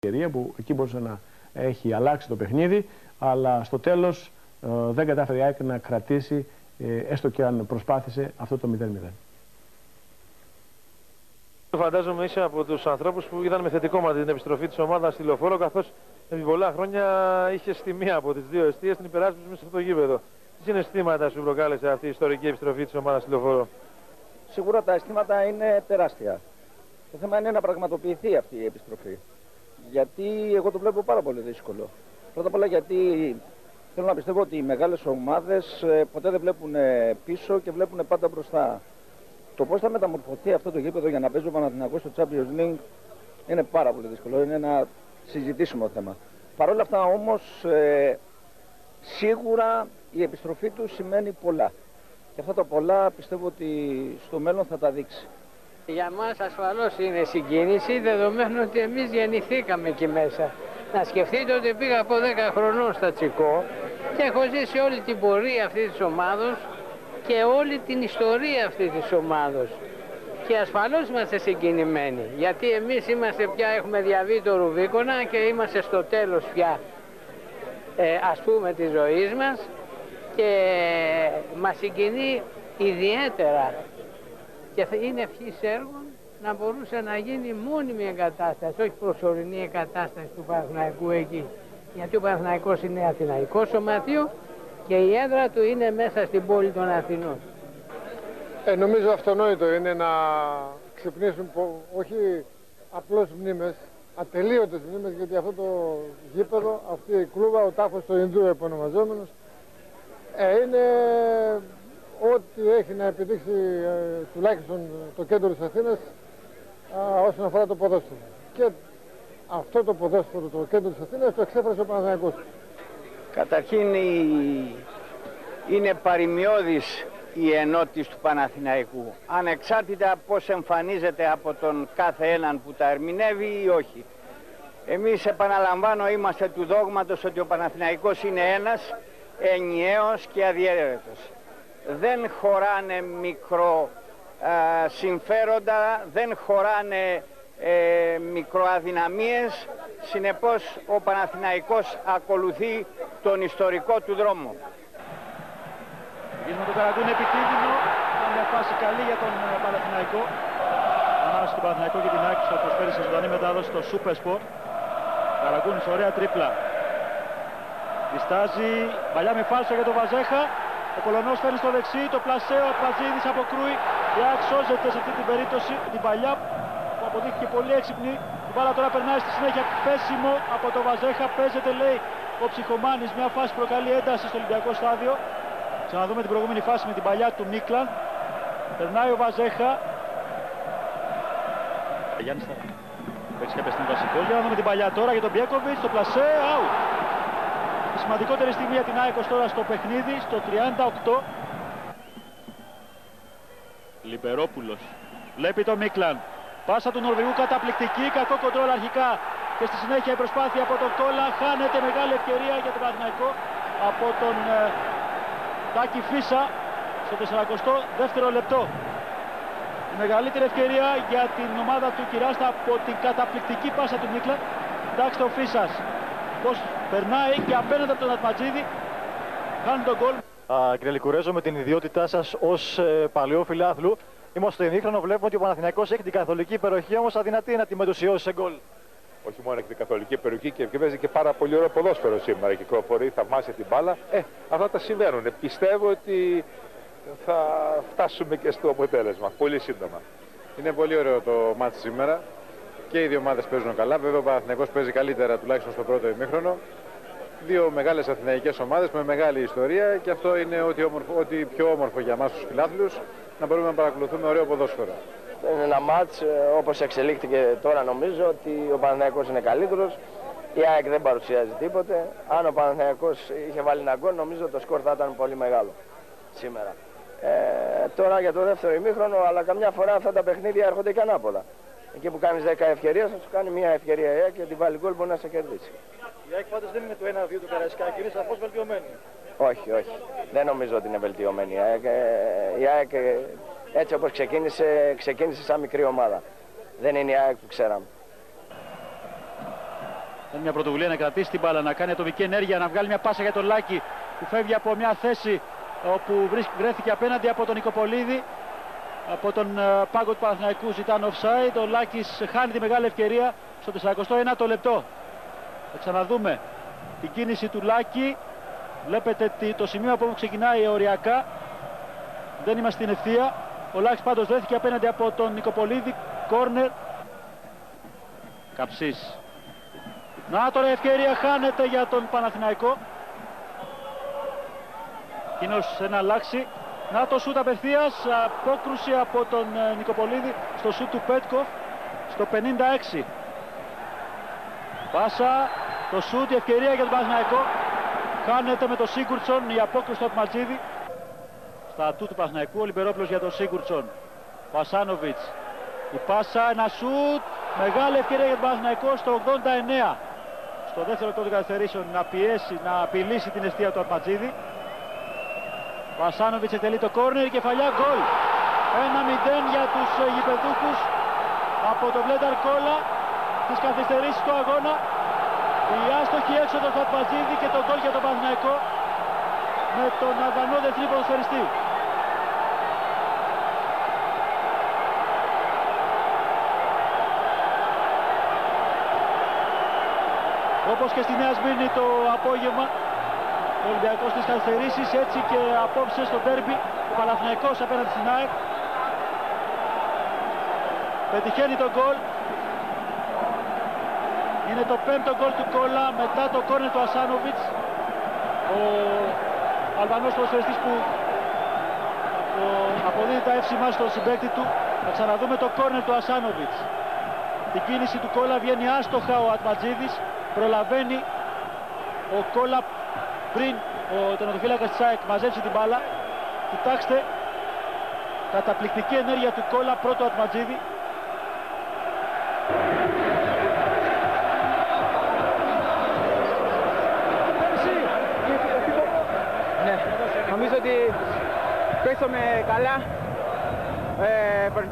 ευκαιρία που εκεί μπορούσε να έχει αλλάξει το παιχνίδι, αλλά στο τέλος ε, δεν κατάφερε η ΑΕΚ να κρατήσει, ε, έστω και αν προσπάθησε, αυτό το 0-0. Φαντάζομαι είσαι από τους ανθρώπους που είδαν με θετικό μάτι την επιστροφή της ομάδας στη λεωφόρο, καθώς επί πολλά χρόνια είχε στη μία από τις δύο αιστείες την υπεράσπιση μέσα στο γήπεδο. Τι συναισθήματα σου προκάλεσε αυτή η ιστορική επιστροφή της ομάδας στη λεωφόρο; Σίγουρα τα αισθήματα είναι τεράστια. Το θέμα είναι να πραγματοποιηθεί αυτή η επιστροφή. Γιατί εγώ το βλέπω πάρα πολύ δύσκολο. Πρώτα απ' όλα γιατί θέλω να πιστεύω ότι οι μεγάλες ομάδες ε, ποτέ δεν βλέπουν ε, πίσω και βλέπουν πάντα μπροστά. Το πώς θα μεταμορφωθεί αυτό το γήπεδο για να παίζει ο Παναθηναϊκός στο Champions League είναι πάρα πολύ δύσκολο. Είναι ένα συζητήσιμο θέμα. Παρ' όλα αυτά όμως ε, σίγουρα η επιστροφή του σημαίνει πολλά. Και αυτά τα πολλά πιστεύω ότι στο μέλλον θα τα δείξει. Για μας ασφαλώς είναι συγκίνηση, δεδομένου ότι εμείς γεννηθήκαμε εκεί μέσα. Να σκεφτείτε ότι πήγα από 10 χρονών στα Τσικό και έχω ζήσει όλη την πορεία αυτής της ομάδος και όλη την ιστορία αυτής της ομάδος. Και ασφαλώς είμαστε συγκινημένοι, γιατί εμείς είμαστε πια, έχουμε διαβεί το Ρουβίκονα και είμαστε στο τέλος πια, ε, ας πούμε, της ζωής μας και μας συγκινεί ιδιαίτερα και θα είναι ευχής έργων να μπορούσε να γίνει μόνιμη εγκατάσταση, όχι προσωρινή εγκατάσταση του Παναθηναϊκού εκεί. Γιατί ο Παναθηναϊκός είναι αθηναϊκός σωματείο και η έδρα του είναι μέσα στην πόλη των Αθηνών. Ε, νομίζω αυτονόητο είναι να ξυπνήσουν όχι απλώς μνήμες, ατελείωτες μνήμες, γιατί αυτό το γήπεδο, αυτή η κλούβα, ο τάφος του Ινδού επωνομαζόμενος, ε, είναι ό,τι έχει να επιδείξει ε, τουλάχιστον το κέντρο της Αθήνας όσον αφορά το ποδόσφαιρο. Και αυτό το ποδόσφαιρο, το κέντρο της Αθήνας, το εξέφρασε ο Παναθηναϊκός. Καταρχήν η... είναι παρημιώδης η ενότηση του Παναθηναϊκού, ανεξάρτητα πώς εμφανίζεται από τον κάθε έναν που τα ερμηνεύει ή όχι. Εμείς επαναλαμβάνω είμαστε του δόγματος ότι ο Παναθηναϊκός είναι ένας, ενιαίος και αδιέρετος δεν χωράνε μικρό συμφέροντα, δεν χωράνε ε, μικροαδυναμίες, συνεπώς ο Παναθηναϊκός ακολουθεί τον ιστορικό του δρόμο. Γύρισμα του Καραγκούνη επικίνδυνο, ήταν μια φάση καλή για τον ε, Παναθηναϊκό. Ανάμεσα στον Παναθηναϊκό και την Άκη θα προσφέρει σε ζωντανή μετάδοση στο Super Sport. Καραγκούνης ωραία τρίπλα. Διστάζει, παλιά με φάλσο για τον Βαζέχα. Ο Πολωνός φέρνει στο δεξί, το πλασέο, ο Ατπαζίδης αποκρούει. Η ΑΕΚ σώζεται σε αυτή την περίπτωση την παλιά που αποδείχθηκε πολύ έξυπνη. Η μπάλα τώρα περνάει στη συνέχεια πέσιμο από το Βαζέχα. Παίζεται λέει ο Ψυχομάνης, μια φάση που προκαλεί ένταση στο Ολυμπιακό στάδιο. Ξαναδούμε την προηγούμενη φάση με την παλιά του Μίκλαν. Περνάει ο Βαζέχα. Γιάννης θα παίξει κάποια στιγμή βασικό. Για να δούμε την παλιά τώρα για τον Μπιέκοβιτς, το πλασέ, out σημαντικότερη στιγμή για την ΑΕΚ τώρα στο παιχνίδι, στο 38. Λιμπερόπουλος. Βλέπει τον Μίκλαν. Πάσα του Νορβηγού καταπληκτική, κακό κοντρόλ αρχικά. Και στη συνέχεια η προσπάθεια από τον Κόλλα χάνεται μεγάλη ευκαιρία για τον Παναθηναϊκό από τον ε, Τάκη Φίσα στο 42ο λεπτό. Η μεγαλύτερη ευκαιρία για την ομάδα του Κυράστα από την καταπληκτική πάσα του Μίκλαν. Εντάξει το Φίσας. Πώς περνάει και απέναντι από τον Ατματζίδη κάνει τον γκολ. Κύριε Λικουρέζο, με την ιδιότητά σας ως ε, παλαιό φιλάθλου, είμαστε στο ημίχρονο. Βλέπουμε ότι ο Παναθηναϊκός έχει την καθολική υπεροχή, όμως αδυνατεί να τη μετουσιώσει σε γκολ. Όχι μόνο έχει την καθολική υπεροχή και παίζει και πάρα πολύ ωραίο ποδόσφαιρο σήμερα. Κυκλοφορεί, θαυμάσια την μπάλα. Ε, αυτά τα συμβαίνουν. Πιστεύω ότι θα φτάσουμε και στο αποτέλεσμα πολύ σύντομα. Είναι πολύ ωραίο το μάτι σήμερα και οι δύο ομάδες παίζουν καλά. Βέβαια ο Παναθηναϊκός παίζει καλύτερα τουλάχιστον στο πρώτο ημίχρονο. Δύο μεγάλες αθηναϊκές ομάδες με μεγάλη ιστορία και αυτό είναι ότι, όμορφο, ότι πιο όμορφο για εμάς τους φιλάθλους να μπορούμε να παρακολουθούμε ωραίο ποδόσφαιρο. Είναι ένα μάτς, ε, όπως εξελίχθηκε τώρα νομίζω, ότι ο Παναθηναϊκός είναι καλύτερος. Η ΑΕΚ δεν παρουσιάζει τίποτε. Αν ο Παναθηναϊκός είχε βάλει ένα γκολ, νομίζω το σκορ θα ήταν πολύ μεγάλο σήμερα. Ε, τώρα για το δεύτερο ημίχρονο, αλλά καμιά φορά αυτά τα παιχνίδια έρχονται και ανάποδα. Εκεί που κάνεις 10 ευκαιρίε, θα σου κάνει μια ευκαιρία η ΑΕΚ και την βάλει γκολ μπορεί να σε κερδίσει. Η ΑΕΚ πάντω δεν είναι το 1-2 του Καραϊσκάκη, είναι σαφώς βελτιωμένη. Όχι, όχι. Δεν νομίζω ότι είναι βελτιωμένη. Η ΑΕΚ, ε, η ΑΕΚ ε, έτσι όπως ξεκίνησε, ξεκίνησε σαν μικρή ομάδα. Δεν είναι η ΑΕΚ που ξέραμε. Ήταν μια πρωτοβουλία να κρατήσει την μπάλα, να κάνει ατομική ενέργεια, να βγάλει μια πάσα για τον Λάκη που φεύγει από μια θέση όπου βρέθηκε απέναντι από τον Νικοπολίδη. Από τον ε, πάγκο του Παναθηναϊκού ζητάνε offside. Ο Λάκης χάνει τη μεγάλη ευκαιρία στο 49ο λεπτό. Θα ξαναδούμε την κίνηση του Λάκη. Βλέπετε το σημείο από όπου ξεκινάει οριακά. Δεν είμαστε στην ευθεία. Ο Λάκης πάντως βρέθηκε απέναντι από τον Νικοπολίδη. Κόρνερ. Καψής. Να τώρα η ευκαιρία χάνεται για τον Παναθηναϊκό. Εκείνος να αλλάξει. Να το σούτ απευθείας. Απόκρουση από τον ε, Νικοπολίδη στο σούτ του Πέτκοφ στο 56. Πάσα, το σούτ, η ευκαιρία για τον Παναθηναϊκό. Χάνεται με τον Σίγκουρτσον η απόκρουση του Ατματζίδη. Στα του του Παναθηναϊκού ο Λιμπερόπλος για τον Σίγκουρτσον. Πασάνοβιτς. Η πάσα, ένα σούτ. Μεγάλη ευκαιρία για τον Παναθηναϊκό στο 89. Στο δεύτερο των καθυστερήσεων να πιέσει, να απειλήσει την αιστεία του Ατματζίδη. Πασάνοβιτς εκτελεί το κόρνερ, κεφαλιά γκολ. 1-0 για τους ε, γηπεδούχους από το Μπλένταρ Κόλλα τις καθυστερήσεις του αγώνα. Η άστοχη έξοδος του Ατματζίδη και το γκολ για τον Παναθηναϊκό με τον Αλβανό δεθνή ποδοσφαιριστή. Όπως και στη Νέα Σμύρνη το απόγευμα, ο Ολυμπιακός της καθυστερήσεις, έτσι και απόψε στο τέρμπι, ο Παναθηναϊκός απέναντι στην ΑΕΚ. Πετυχαίνει τον γκολ. Είναι το πέμπτο γκολ του Κόλλα μετά το κόρνερ του Ασάνοβιτς. Ο Αλβανός ποδοσφαιριστής που αποδίδει τα εύσημα στον συμπέκτη του. Θα ξαναδούμε το κόρνερ του Ασάνοβιτς. Την κίνηση του Κόλλα βγαίνει άστοχα ο Ατματζίδης προλαβαίνει ο Κόλα πριν ο τερματοφύλακας της ΑΕΚ μαζέψει την μπάλα. Κοιτάξτε, καταπληκτική ενέργεια του Κόλα, πρώτο Ατματζίδη. Ναι, νομίζω ότι παίξαμε καλά. Ε, Παρ'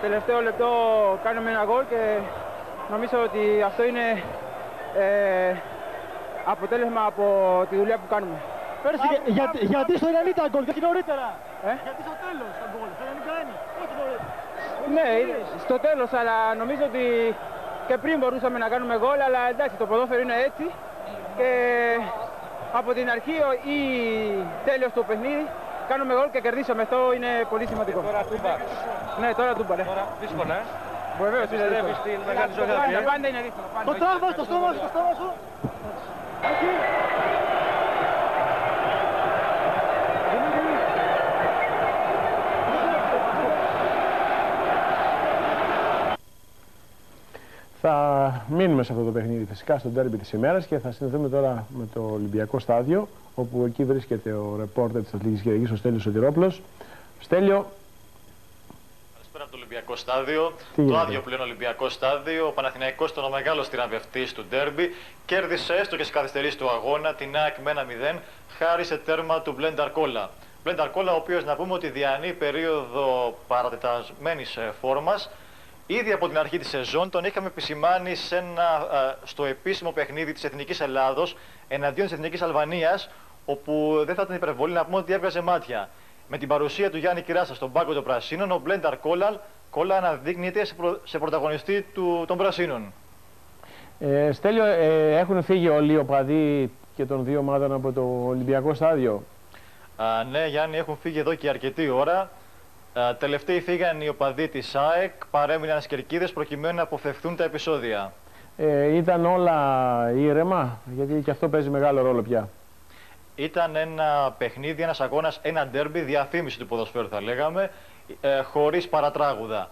τελευταίο λεπτό κάνουμε ένα γκολ και Νομίζω ότι αυτό είναι ε, αποτέλεσμα από τη δουλειά που κάνουμε. Πέρσι, για, γιατί στο 90 ήταν γκολ, γιατί νωρίτερα; Ε; Γιατί στο τέλος ήταν γκολ, στο 91, όχι νωρίτερα. Ναι, στο τέλος, αλλά νομίζω ότι και πριν μπορούσαμε να κάνουμε γκολ, αλλά εντάξει, το ποδόσφαιρο είναι έτσι. Και από την αρχή ή τέλος του παιχνίδι κάνουμε γκολ και κερδίσαμε. Αυτό είναι πολύ σημαντικό. τώρα τούμπα. Ναι, τώρα τούμπα, ναι. Τώρα δύσκολα, ε. Βεβαίως επιστρέφεις στην μεγάλη ζωή. Πάντα είναι δύσκολο. Το τράβα στο στόμα σου, στο στόμα σου. Θα μείνουμε σε αυτό το παιχνίδι φυσικά στο τέρμπι της ημέρας και θα συνδεθούμε τώρα με το Ολυμπιακό στάδιο όπου εκεί βρίσκεται ο ρεπόρτερ της Αθλητικής Κυριακής ο Στέλιος Σωτηρόπουλος. Στέλιο, από το Ολυμπιακό στάδιο. το άδειο πλέον Ολυμπιακό στάδιο. Ο Παναθηναϊκός ήταν ο μεγάλο τυραβευτή του ντέρμπι. Κέρδισε έστω και στι καθυστερήσει του αγώνα την ΑΕΚ με ένα 0 χάρη σε τέρμα του Μπλένταρ Κόλλα. Μπλένταρ Κόλλα, ο οποίος να πούμε ότι διανύει περίοδο παρατετασμένης ε, φόρμας. Ήδη από την αρχή της σεζόν τον είχαμε επισημάνει σε ένα, στο επίσημο παιχνίδι της Εθνικής Ελλάδος εναντίον της Εθνικής Αλβανίας, όπου δεν θα ήταν υπερβολή να πούμε ότι έβγαζε μάτια. Με την παρουσία του Γιάννη Κυράσα στον πάγκο των Πρασίνων, ο Μπλένταρ Κόλαλ κόλλα αναδείκνυται σε, προ... σε πρωταγωνιστή του... των Πρασίνων. Ε, Στέλιο, ε, έχουν φύγει όλοι οι οπαδοί και των δύο ομάδων από το Ολυμπιακό στάδιο; Α, ναι, Γιάννη, έχουν φύγει εδώ και αρκετή ώρα. Α, τελευταίοι φύγαν οι οπαδοί της ΑΕΚ, παρέμειναν σκερκίδε προκειμένου να αποφευθούν τα επεισόδια. Ε, ήταν όλα ήρεμα, γιατί και αυτό παίζει μεγάλο ρόλο πια. Ήταν ένα παιχνίδι, ένας αγώνας, ένα ντέρμπι, διαφήμιση του ποδοσφαίρου θα λέγαμε, ε, χωρίς παρατράγουδα.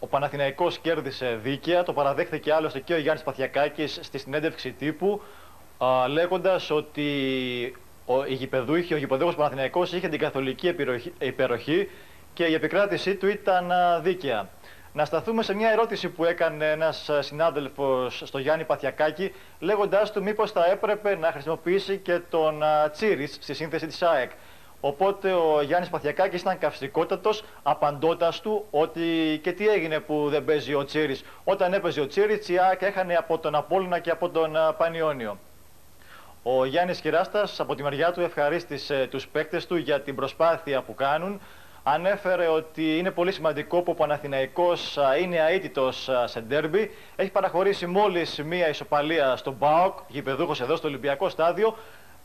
Ο Παναθηναϊκός κέρδισε δίκαια, το παραδέχθηκε άλλωστε και ο Γιάννης Παθιακάκης στη συνέντευξη τύπου, λέγοντα λέγοντας ότι ο, η γηπεδούχη, ο γηπεδούχος Παναθηναϊκός είχε την καθολική υπεροχή και η επικράτησή του ήταν δίκαια. Να σταθούμε σε μια ερώτηση που έκανε ένας ε, συνάδελφος στο Γιάννη Παθιακάκη, λέγοντάς του μήπως θα έπρεπε να χρησιμοποιήσει και τον Τσίρις στη σύνθεση της ΑΕΚ. Οπότε ο Γιάννης Παθιακάκης ήταν καυστικότατος απαντώντας του ότι και τι έγινε που δεν παίζει ο Τσίρης. Όταν έπαιζε ο Τσίρης η ΑΕΚ έχανε από τον Απόλλωνα και από τον Πανιόνιο. Ο Γιάννης Κυράστας από τη μεριά του ευχαρίστησε τους παίκτες του για την προσπάθεια που κάνουν. Ανέφερε ότι είναι πολύ σημαντικό που ο Παναθηναϊκός είναι αίτητος σε ντέρμπι. Έχει παραχωρήσει μόλις μία ισοπαλία στον ΠΑΟΚ, γηπεδούχος εδώ στο Ολυμπιακό στάδιο.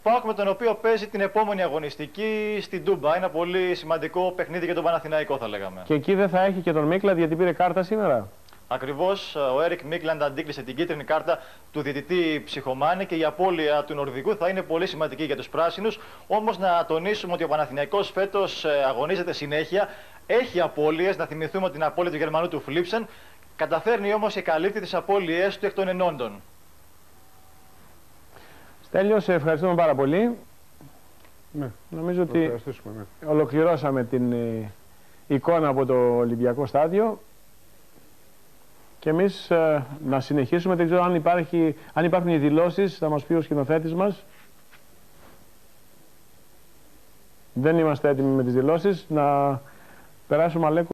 ΠΑΟΚ με τον οποίο παίζει την επόμενη αγωνιστική στην Τούμπα. Ένα πολύ σημαντικό παιχνίδι για τον Παναθηναϊκό θα λέγαμε. Και εκεί δεν θα έχει και τον Μίκλαντ γιατί πήρε κάρτα σήμερα. Ακριβώς ο Έρικ Μίκλαντ αντίκλεισε την κίτρινη κάρτα του διαιτητή Ψυχομάνη και η απώλεια του Νορβηγού θα είναι πολύ σημαντική για τους πράσινους. Όμως να τονίσουμε ότι ο Παναθηναϊκός φέτος ε, αγωνίζεται συνέχεια. Έχει απώλειες. Να θυμηθούμε την απώλεια του Γερμανού του Φλίψεν. Καταφέρνει όμως και καλύπτει τις απώλειές του εκ των ενόντων. Στέλιο, σε ευχαριστούμε πάρα πολύ. Ναι. Νομίζω ότι ναι. ολοκληρώσαμε την ε, εικόνα από το Ολυμπιακό στάδιο και εμείς ε, να συνεχίσουμε. Δεν ξέρω αν, υπάρχει, αν υπάρχουν οι δηλώσεις, θα μας πει ο σκηνοθέτης μας. Δεν είμαστε έτοιμοι με τις δηλώσεις. Να περάσουμε αλέκο.